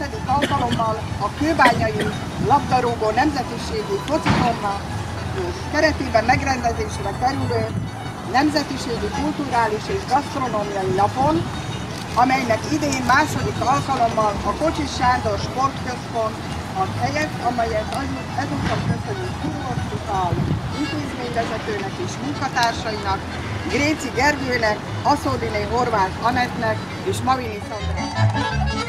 hetedik alkalommal a kőbányai labdarúgó nemzetiségi, focitorna keretében megrendezésre kerülő nemzetiségi kulturális és gasztronómiai napon, amelynek idén második alkalommal a Kocsis Sándor Sportközpont ad helyet, amelyet ezúttal köszönünk Kurortutál intézményvezetőnek és munkatársainak, Gréci Gergőnek, Aszódiné Horváth Anetnek és Mavini Szandrának.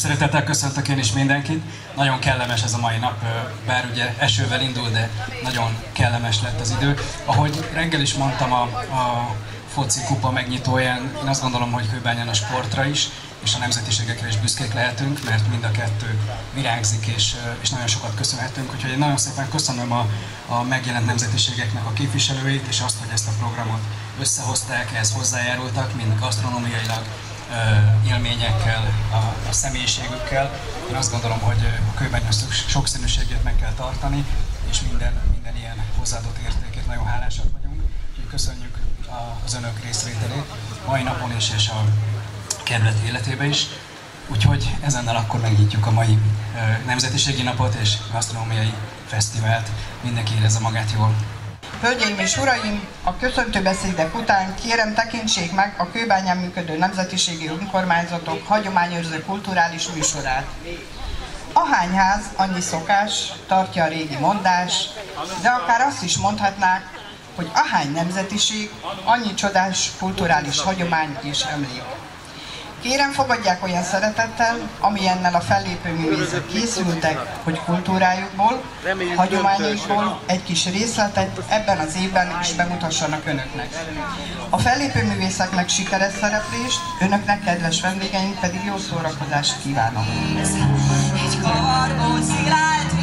Szeretettel köszöntök én is mindenkit. Nagyon kellemes ez a mai nap, bár ugye esővel indul, de nagyon kellemes lett az idő. Ahogy reggel is mondtam a, a foci kupa megnyitóján, én azt gondolom, hogy Kőbányán a sportra is, és a nemzetiségekre is büszkék lehetünk, mert mind a kettő virágzik, és, és nagyon sokat köszönhetünk. Úgyhogy én nagyon szépen köszönöm a, a megjelent nemzetiségeknek a képviselőit, és azt, hogy ezt a programot összehozták, ehhez hozzájárultak, mind gasztronómiailag, élményekkel, a, a személyiségükkel. Én azt gondolom, hogy a kőbánya sokszínűségét meg kell tartani, és minden, minden ilyen hozzáadott értékét nagyon hálásak vagyunk. Úgyhogy köszönjük az önök részvételét mai napon is, és a kerület életébe is. Úgyhogy ezennel akkor megnyitjuk a mai Nemzetiségi Napot és Gasztronómiai Fesztivált. Mindenki érezze magát jól. Hölgyeim és uraim, a köszöntőbeszédek után kérem tekintsék meg a kőbányán működő nemzetiségi önkormányzatok hagyományőrző kulturális műsorát. Ahány ház, annyi szokás, tartja a régi mondás, de akár azt is mondhatnák, hogy ahány nemzetiség, annyi csodás kulturális hagyomány és emlék. Kérem fogadják olyan szeretettel, amilyennel a fellépő művészek készültek, hogy kultúrájukból, hagyományokból egy kis részletet ebben az évben is bemutassanak önöknek. A fellépő művészeknek sikeres szereplést, önöknek, kedves vendégeink pedig jó szórakozást kívánok! Egy szilárd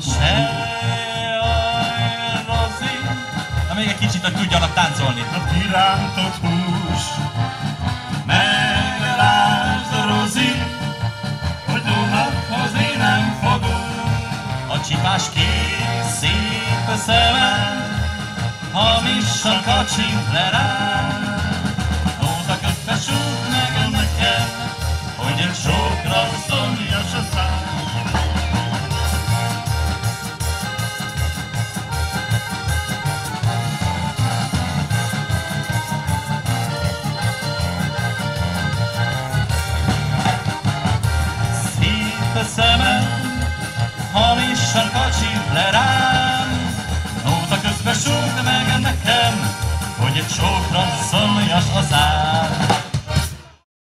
Se rozi. Na még egy kicsit, hogy tudjanak táncolni. A kirántott hús, meglásd Rozi, hogy Dunahoz én nem fogom. A csipás kék szép szeme, hamis a kacsint le. A szemem, hamisan kacsint le rám. Nóta közbe súg meg nekem, hogy egy sokra szomjas a szám.